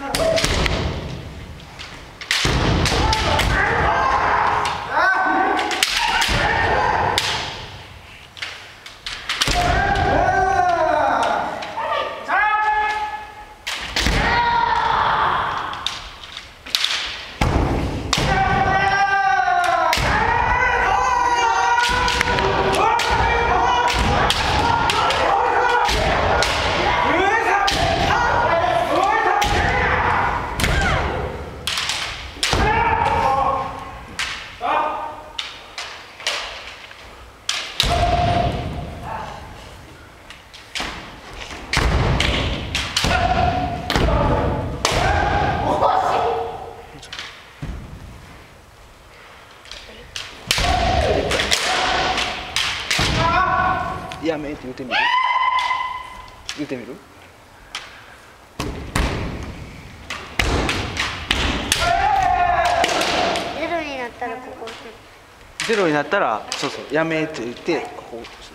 Oh. やめって言ってみる？言ってみる？ゼロになったらここ。ゼロになったらそうそうやめって言ってここ押す